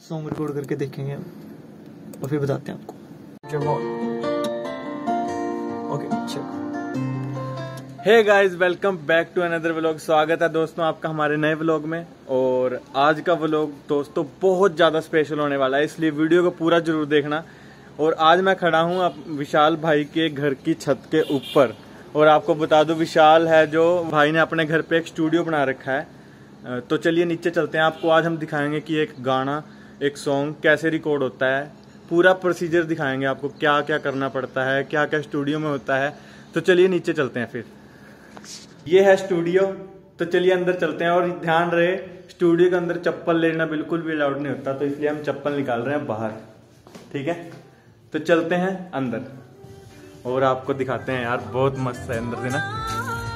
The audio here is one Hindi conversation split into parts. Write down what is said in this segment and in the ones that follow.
सॉन्ग रिकॉर्ड करके देखेंगे। और फिर बताते हैं आपको। Okay hey guys welcome back to another vlog स्वागत है दोस्तों आपका हमारे नए व्लॉग में। और आज का व्लॉग दोस्तों बहुत ज़्यादा स्पेशल होने वाला है इसलिए वीडियो को पूरा ज़रूर देखना। और आज मैं खड़ा हूँ विशाल भाई के घर की छत के ऊपर। और आपको बता दूँ विशाल है जो भाई ने अपने घर पे एक स्टूडियो बना रखा है। तो चलिए नीचे चलते हैं। आपको आज हम दिखाएँगे कि एक गाना एक सॉन्ग कैसे रिकॉर्ड होता है, पूरा प्रोसीजर दिखाएँगे आपको क्या क्या करना पड़ता है क्या क्या स्टूडियो में होता है। तो चलिए नीचे चलते हैं फिर। ये है स्टूडियो तो चलिए अंदर चलते हैं और ध्यान रहे स्टूडियो के अंदर चप्पल लेना बिल्कुल भी अलाउड नहीं होता तो इसलिए हम चप्पल निकाल रहे हैं बाहर। ठीक है? तो चलते हैं अंदर। और आपको दिखाते हैं यार, बहुत मस्त है अंदर से ना।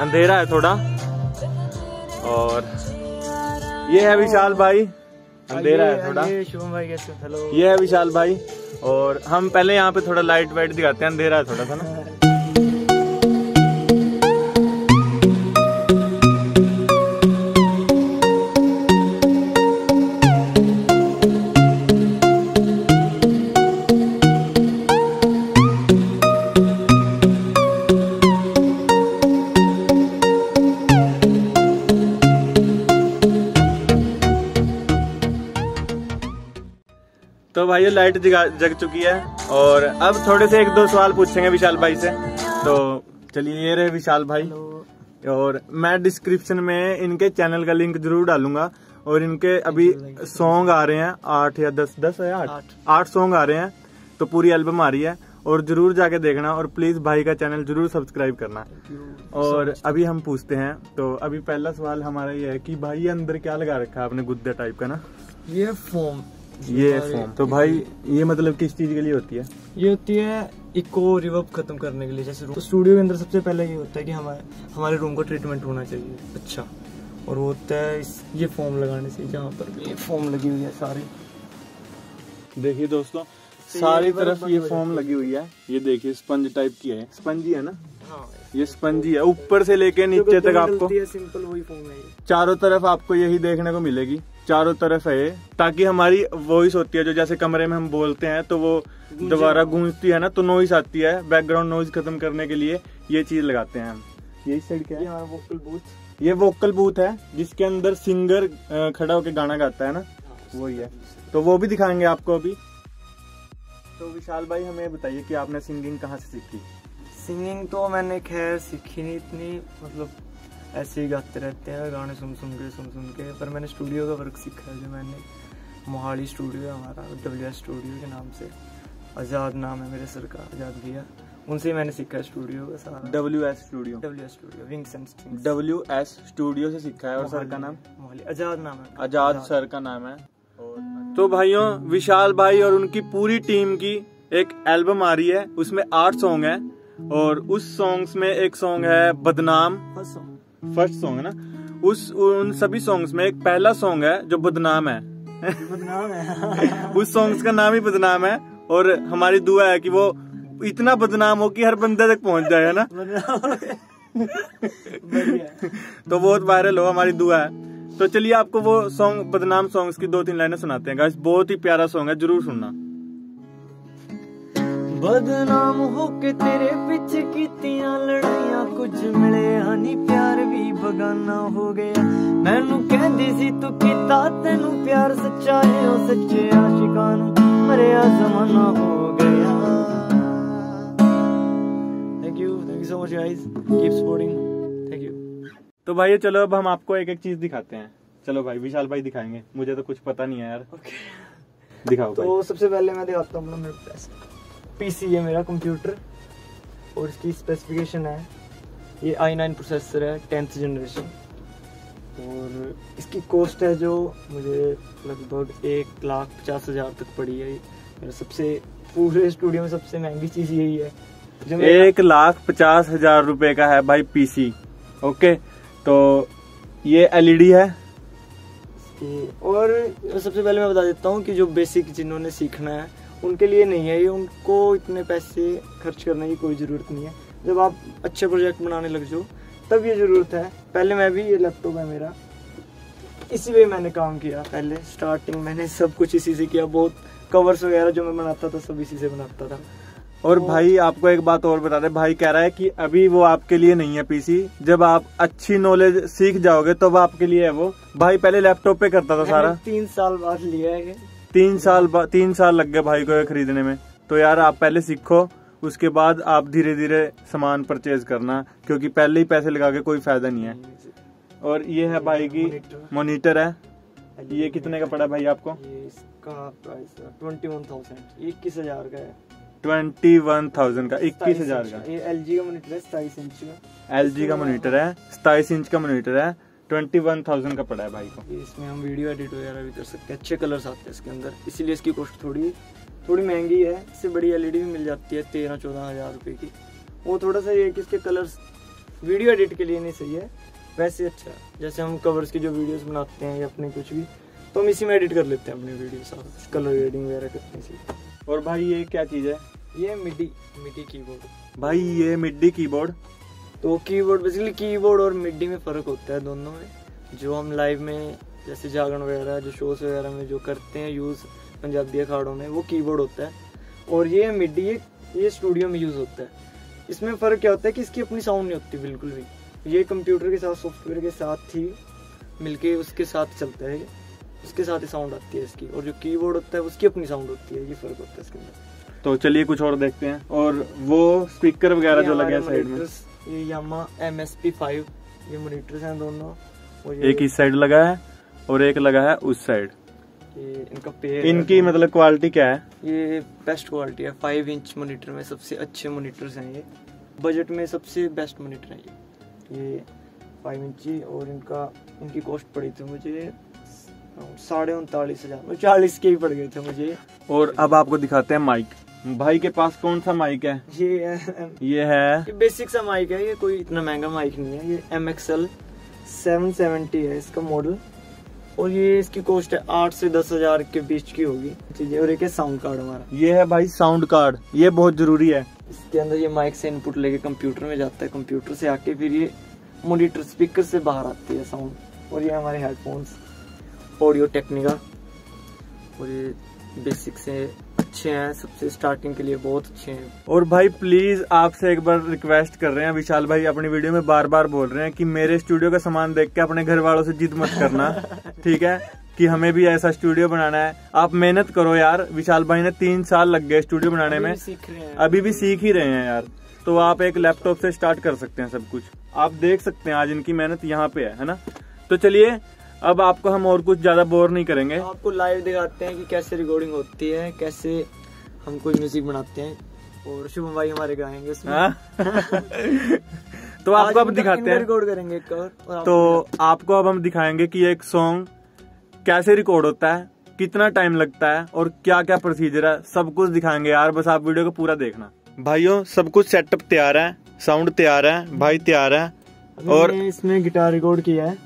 अंधेरा है थोड़ा। और ये है विशाल भाई। अंधेरा है थोड़ा। शुभम भाई कैसे हेलो ये है विशाल भाई और हम पहले यहाँ पे थोड़ा लाइट वाइट दिखाते हैं अंधेरा है थोड़ा सा ना। लाइट जगा- चुकी है। और अब थोड़े से एक दो सवाल पूछेंगे विशाल भाई से। तो चलिए ये रहे विशाल भाई। और मैं डिस्क्रिप्शन में इनके चैनल का लिंक ज़रूर डालूँगा। और इनके अभी सॉन्ग आ रहे हैं आठ या दस दस है आठ? आठ। सॉन्ग आ रहे हैं तो पूरी एल्बम आ रही है। और ज़रूर जाके देखना और प्लीज़ भाई का चैनल ज़रूर सब्सक्राइब करना। और अभी हम पूछते हैं तो अभी पहला सवाल हमारा ये है कि भाई अंदर क्या लगा रखा है आपने गुद्दे टाइप का ना? ये फॉर्म ये फॉर्म तो भाई ये मतलब किस चीज़ के लिए होती है? ये होती है इको रिवर्ब खत्म करने के लिए जैसे तो स्टूडियो के अंदर सबसे पहले ये होता है कि हमारे हमारे रूम को ट्रीटमेंट होना चाहिए। अच्छा। और वो होता है इस ये फॉर्म लगाने से जहाँ पर भी ये फॉर्म लगी हुई है सारी। देखिए दोस्तों सारी तरफ़ ये फॉर्म लगी हुई है। ये देखिए स्पंज टाइप की है। स्पंजी है ना? हाँ। ये स्पंजी है ऊपर से लेके नीचे तक आपको सिंपल वही फॉर्म है चारों तरफ़ आपको यही देखने को मिलेगी। चारों तरफ़ है ये ताकि हमारी वॉइस होती है जो जैसे कमरे में हम बोलते हैं तो वो दोबारा गूंजती है ना तो नॉइस आती है बैकग्राउंड नॉइस खत्म करने के लिए ये चीज़ लगाते हैं हम। ये इस साइड क्या है? हमारा वोकल बूथ ये वोकल बूथ है जिसके अंदर सिंगर खड़ा होकर गाना गाता है ना वही है। तो वो भी दिखाएँगे आपको अभी। तो विशाल भाई हमें बताइए कि आपने सिंगिंग कहाँ से सीखी? सिंगिंग तो मैंने खैर सीखी नहीं इतनी मतलब ऐसे ही गाते रहते हैं गाने सुन सुन के सुन सुन के। पर मैंने स्टूडियो का वर्क सीखा है जो मैंने मोहाली स्टूडियो है हमारा डब्ल्यूएस स्टूडियो के नाम से। आज़ाद नाम है मेरे सर का आज़ाद भैया। उनसे मैंने सीखा स्टूडियो का सारा। W S studio W S studio wings and W S studio से सीखा है और सर का नाम? मोहाली आज़ाद नाम है। आज़ाद सर का नाम है। तो भाइयों विशाल भाई और उनकी पूरी टीम की एक एल्बम आ रही है उसमें आठ सॉन्ग है और उस सॉन्ग्स में एक सॉन्ग है बदनाम। फ़र्स्ट सॉन्ग है ना? उस उन सभी सॉन्ग्स में एक पहला सॉन्ग है जो बदनाम है। बदनाम है। उस सॉन्ग्स का नाम ही बदनाम है और हमारी दुआ है कि वो इतना बदनाम हो कि हर बंदे तक पहुँच जाए है ना? तो बहुत वायरल हो हमारी दुआ है। तो चलिए आपको वो सॉन्ग बदनाम सॉन्ग्स की दो तीन लाइनें सुनाते हैं। गाइस बहुत ही प्यारा सॉन्ग है ज़रूर सुनना। ਬਦਨਾਮ ਹੋ ਕੇ ਤੇਰੇ ਪਿੱਛੇ ਕੀਤੀਆਂ ਲੜਾਈਆਂ ਕੁਝ ਮਿਲਿਆ ਨਹੀਂ ਪਿਆਰ ਵੀ ਬਗਾਨਾ ਹੋ ਗਿਆ ਮੈਨੂੰ ਕਹਿੰਦੀ ਸੀ ਤੂੰ ਕੀਤਾ ਤੈਨੂੰ ਪਿਆਰ ਸੱਚਾ ਏ ਉਹ ਸੱਚੇ ਆਸ਼ਿਕਾਂ ਨੂੰ ਮਰਿਆ ਜ਼ਮਾਨਾ ਹੋ ਗਿਆ thank you thank you so much guys keep supporting thank you तो भाई चलो अब हम आपको एक एक चीज दिखाते हैं चलो भाई विशाल भाई दिखाएंगे मुझे तो कुछ पता नहीं है यार दिखाओ तो भाई सबसे पहले मैं दिखाता हूँ अपना मेरे पास पीसी है मेरा कंप्यूटर और इसकी स्पेसिफिकेशन है ये आई नाइन प्रोसेसर है टेंथ जनरेशन और इसकी कॉस्ट है जो मुझे लगभग एक लाख पचास हज़ार तक पड़ी है। मेरा सबसे पूरे स्टूडियो में सबसे महँगी चीज़ यही है। जो एक लाख पचास हज़ार रुपये का है भाई पीसी ओके तो ये एलईडी है। और सबसे पहले मैं बता देता हूँ कि जो बेसिक जिन्होंने सीखना है उनके लिए नहीं है ये उनको इतने पैसे खर्च करने की कोई ज़रूरत नहीं है। जब आप अच्छे प्रोजेक्ट बनाने लग जाओ तब ये ज़रूरत है। पहले मैं भी ये लैपटॉप है मेरा। इसी पे मैंने काम किया पहले स्टार्टिंग मैंने सब कुछ इसी से किया। बहुत कवर्स वगैरह जो मैं बनाता था सब इसी से बनाता था। और भाई आपको एक बात और बता दे। भाई कह रहा है कि अभी वो आपके लिए नहीं है पीसी जब आप अच्छी नॉलेज सीख जाओगे तो वो आपके लिए है वो। भाई पहले लैपटॉप पे करता था सारा। तीन साल बाद लिया है। तीन साल तीन साल लग गए भाई को ये खरीदने में। तो यार आप पहले सीखो उसके बाद आप धीरे धीरे सामान परचेज करना क्योंकि पहले ही पैसे लगा के कोई फ़ायदा नहीं है। और ये है भाई की। मोनीटर है। ये कितने का पड़ा भाई आपको? इक्कीस हज़ार का है। ट्वेंटी वन थाउज़ेंड का इक्कीस हज़ार का। एल जी का मॉनिटर है सताईस इंच का। मोनीटर है सताइस इंच का मोनीटर है। ट्वेंटी वन थाउज़ेंड का पड़ा है भाई को। इसमें हम वीडियो एडिट वगैरह भी कर सकते हैं अच्छे कलर्स आते हैं इसके अंदर। इसीलिए इसकी कॉस्ट थोड़ी थोड़ी महँगी है। इससे बड़ी एलईडी भी मिल जाती है तेरह चौदह हज़ार रुपये की। वो थोड़ा सा ये कि इसके कलर्स वीडियो एडिट के लिए नहीं सही है वैसे अच्छा जैसे हम कवर्स की जो वीडियोस बनाते हैं या अपने कुछ भी तो हम इसी में एडिट कर लेते हैं अपने वीडियो कलर ग्रेडिंग वगैरह करते हैं इसी और भाई ये क्या चीज़ है? ये मिडी मिडी कीबोर्ड भाई ये मिडी कीबोर्ड तो कीबोर्ड बेसिकली कीबोर्ड और मिडी में फ़र्क होता है दोनों में। जो हम लाइव में जैसे जागरण वगैरह जो शोज़ वगैरह में जो करते हैं यूज़ पंजाबी अखाड़ों में वो कीबोर्ड होता है। और ये मिडी ये ये स्टूडियो में यूज़ होता है। इसमें फ़र्क क्या होता है कि इसकी अपनी साउंड नहीं होती बिल्कुल भी। ये कंप्यूटर के साथ सॉफ्टवेयर के साथ ही मिलके उसके साथ चलता है उसके साथ ही साउंड आती है इसकी। और जो कीबोर्ड होता है उसकी अपनी साउंड होती है। ये फ़र्क होता है इसके अंदर। तो चलिए कुछ और देखते हैं। और वो स्पीकर वगैरह जो लगे हैं साइड में। ये Yamaha M S P five ये मोनीटर्स हैं दोनों और ये एक इस साइड लगा है और एक लगा है उस साइड इनका पेयर इनकी मतलब क्वालिटी क्या है? ये बेस्ट क्वालिटी है फाइव इंच मोनीटर में सबसे अच्छे मोनीटर्स हैं ये। बजट में सबसे बेस्ट मोनीटर है ये। ये फाइव इंची और इनका इनकी कॉस्ट पड़ी थी मुझे साढ़े उनतालीस हज़ार चालीस के ही पड़ गए थे मुझे। और अब आपको दिखाते हैं माइक भाई के पास कौन सा माइक है? ये है ये है। ये बेसिक सा माइक है ये कोई इतना महँगा माइक नहीं है ये एम एक्सएल सेवन सेवेंटी है इसका मॉडल और ये इसकी कॉस्ट है आठ से दस हज़ार के बीच की होगी चीज़ें और एक है साउंड कार्ड हमारा। ये है भाई साउंड कार्ड ये बहुत ज़रूरी है। इसके अंदर ये माइक से इनपुट लेके कंप्यूटर में जाता है कंप्यूटर से आके फिर ये मोनिटर स्पीकर से बाहर आती है साउंड और ये हमारे हेडफोन्स ऑडियो टेक्निका और ये बेसिक से अच्छे हैं सबसे स्टार्टिंग के लिए बहुत अच्छे हैं। और भाई प्लीज़ आपसे एक बार रिक्वेस्ट कर रहे हैं विशाल भाई अपनी वीडियो में बार बार बोल रहे हैं कि मेरे स्टूडियो का सामान देख के अपने घर वालों से जिद मत करना ठीक है? कि हमें भी ऐसा स्टूडियो बनाना है। आप मेहनत करो यार विशाल भाई ने तीन साल लग गए स्टूडियो बनाने में। सीख रहे हैं। अभी भी सीख ही रहे हैं यार। तो आप एक लैपटॉप से स्टार्ट कर सकते हैं सब कुछ। आप देख सकते हैं आज इनकी मेहनत यहाँ पे है है ना? तो चलिए अब आपको हम और कुछ ज़्यादा बोर नहीं करेंगे। आपको लाइव दिखाते हैं कि कैसे रिकॉर्डिंग होती है कैसे हम कोई म्यूज़िक बनाते हैं। और शुभम भाई हमारे गाएँगे उसमें। हाँ? तो आपको अब दिखाते हैं। रिकॉर्ड करेंगे एक और, और तो आपको अब हम दिखाएँगे कि एक सॉन्ग कैसे रिकॉर्ड होता है कितना टाइम लगता है और क्या क्या प्रोसीजर है सब कुछ दिखाएँगे यार बस आप वीडियो को पूरा देखना। भाइयों सब कुछ सेटअप तैयार है साउंड तैयार है भाई तैयार है और इसमें गिटार रिकॉर्ड किया है।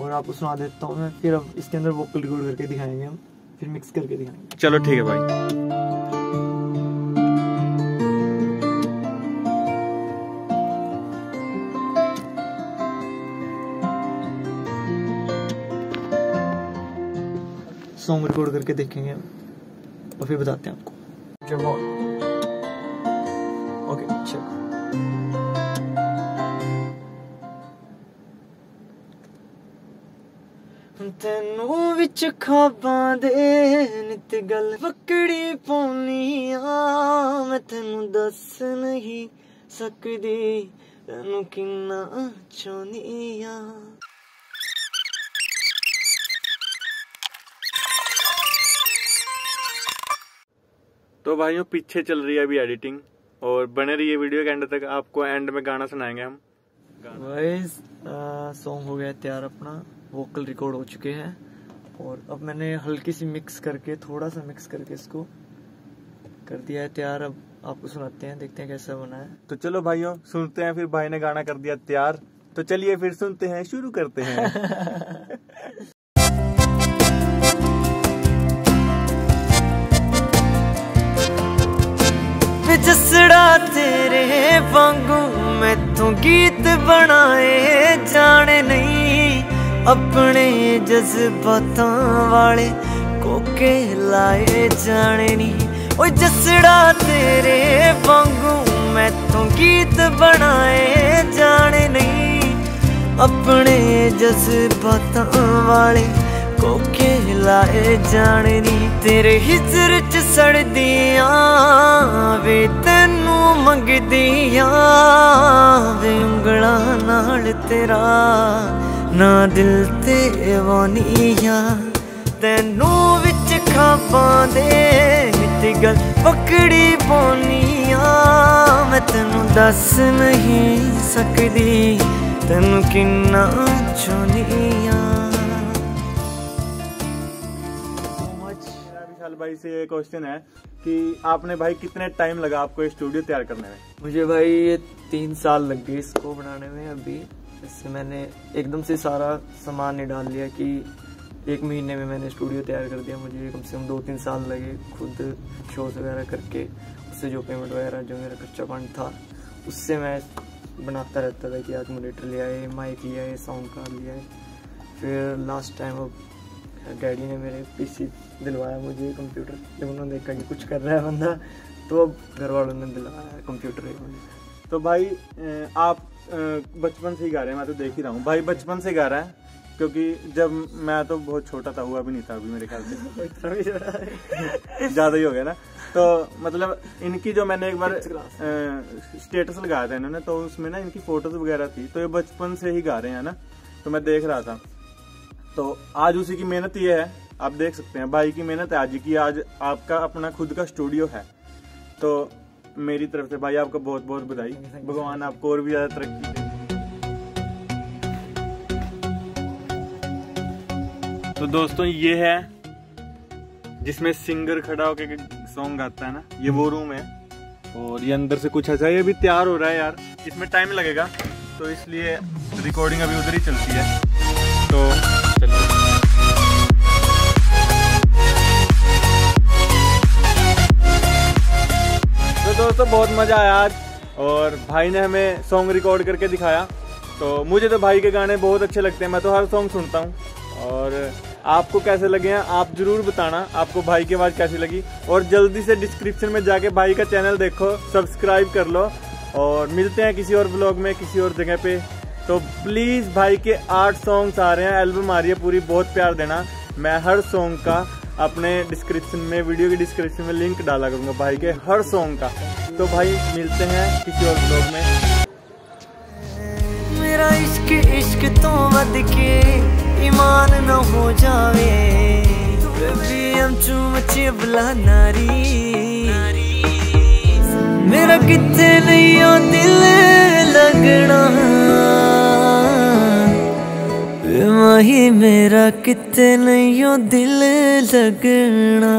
और आपको सुना देता हूँ मैं फिर अब इसके अंदर वोकल रिकॉर्ड करके दिखाएँगे हम फिर मिक्स करके दिखाएँगे। चलो ठीक है भाई। सॉन्ग रिकॉर्ड करके देखेंगे हम और फिर बताते हैं आपको। जब ओके चलो ਤੈਨੂੰ ਵਿੱਚ ਖਾਬਾਂ ਦੇ ਨਿਤ ਗੱਲ ਵਕੜੀ ਪਾਉਣੀ ਆ ਮੈਂ ਤੈਨੂੰ ਦੱਸ ਨਹੀਂ ਸਕਦੀ ਤੈਨੂੰ ਕਿੰਨਾ ਚਾਹੁੰਦੀ ਆ तो भाइयों पीछे चल रही है अभी एडिटिंग और बने रहिए वीडियो के एंड तक आपको एंड में गाना सुनाएंगे हम गाइस सॉन्ग हो गया है तैयार अपना वोकल रिकॉर्ड हो चुके हैं। और अब मैंने हल्की सी मिक्स करके थोड़ा सा मिक्स करके इसको कर दिया है तैयार। अब आपको सुनाते हैं देखते हैं कैसा बना है। तो चलो भाइयों सुनते हैं फिर भाई ने गाना कर दिया तैयार। तो चलिए फिर सुनते हैं शुरू करते हैं। जसड़ा तेरे वांगू मैं तू गीत बनाए जाने नहीं। ਆਪਣੇ ਜਜ਼ਬਾਤਾਂ ਵਾਲੇ ਕੋਕੇ ਲਾਏ ਜਾਣੇ ਨਹੀਂ ਓਏ ਜਸੜਾ ਤੇਰੇ ਵਾਂਗੂ ਮੈਥੋਂ ਗੀਤ ਬਣਾਏ ਜਾਣੇ ਨਹੀਂ ਆਪਣੇ ਜਜ਼ਬਾਤਾਂ ਵਾਲੇ ਕੋਕੇ ਲਾਏ ਜਾਣੇ ਨਹੀਂ ਤੇਰੇ ਹਿਜਰ ਚ ਸੜਦੀਆਂ ਵੇ, ਤੈਨੂੰ ਮੰਗਦੀਆਂ ਵੇ, ਉਂਗਲਾਂ ਨਾਲ ਤੇਰਾ ਨਾ ਦਿਲ ਤੇ ਵਾਨੀਆਂ ਤੈਨੂੰ ਵਿੱਚ ਖਾਪਾਂ ਦੇ ਵਿੱਚ ਗੱਲ ਪਕੜੀ ਪੋਨੀਆਂ ਮੈਂ ਤੈਨੂੰ ਦੱਸ ਨਹੀਂ ਸਕਦੀ ਤੈਨੂੰ ਕਿੰਨਾ ਚਾਹੁੰਦੀਆਂ मेरा विशाल भाई से ये क्वेश्चन है कि आपने भाई कितने टाइम लगा आपको ये स्टूडियो तैयार करने में मुझे भाई ये तीन साल लग गए इसको बनाने में अभी इससे मैंने एकदम से सारा सामान ही डाल लिया कि एक महीने में मैंने स्टूडियो तैयार कर दिया। मुझे कम से कम दो तीन साल लगे खुद शोज़ वगैरह करके, उससे जो पेमेंट वगैरह, जो मेरा कच्चा फंड था, उससे मैं बनाता रहता था कि आज मोनीटर लिया है माइक लिया है साउंड कार्ड लिया है। फिर लास्ट टाइम अब डैडी ने मेरे पीसी दिलवाया मुझे कंप्यूटर जब उन्होंने देखा कि कुछ कर रहा है बंदा तो अब घर वालों ने दिलवाया कंप्यूटर ही मुझे तो भाई आप बचपन से ही गा रहे हैं मैं तो देख ही रहा हूँ। भाई बचपन से गा रहा है क्योंकि जब मैं तो बहुत छोटा था हुआ भी नहीं था अभी मेरे ख्याल से। ज़्यादा ही हो गया ना। तो मतलब इनकी जो मैंने एक बार स्टेटस लगाया था इन्होंने तो उसमें ना इनकी फ़ोटोज़ वगैरह थी तो ये बचपन से ही गा रहे हैं ना? तो मैं देख रहा था। तो आज उसी की मेहनत ये है आप देख सकते हैं भाई की मेहनत है आज की आज आपका अपना खुद का स्टूडियो है। तो मेरी तरफ़ से भाई आपको बहुत बहुत बधाई। भगवान आपको और भी ज़्यादा तरक्की दे। तो दोस्तों, ये है जिसमें सिंगर खड़ा होकर सॉन्ग गाता है ना, ये वो रूम है। और ये अंदर से कुछ ऐसा है ये भी तैयार हो रहा है यार। इसमें टाइम लगेगा तो इसलिए रिकॉर्डिंग अभी उधर ही चलती है। तो चलिए। दोस्तों बहुत मज़ा आया आज। और भाई ने हमें सॉन्ग रिकॉर्ड करके दिखाया। तो मुझे तो भाई के गाने बहुत अच्छे लगते हैं। मैं तो हर सॉन्ग सुनता हूँ। और आपको कैसे लगे हैं, आप ज़रूर बताना। आपको भाई की आवाज़ कैसी लगी? और जल्दी से डिस्क्रिप्शन में जाके भाई का चैनल देखो सब्सक्राइब कर लो। और मिलते हैं किसी और ब्लॉग में, किसी और जगह पे। तो प्लीज़ भाई के आठ सॉन्ग्स आ रहे हैं। एल्बम आ रही है पूरी। बहुत प्यार देना। मैं हर सॉन्ग का अपने डिस्क्रिप्शन में वीडियो की डिस्क्रिप्शन में लिंक डाला करूँगा भाई के, हर सॉन्ग का। तो भाई, मिलते हैं किसी और ब्लॉग में। मेरा इश्क इश्क तो वध के ईमान न हो जावे। चूम चिबला नारी। मेरा कितने नहीं दिल लगना। माही मेरा कितने यो दिल लगना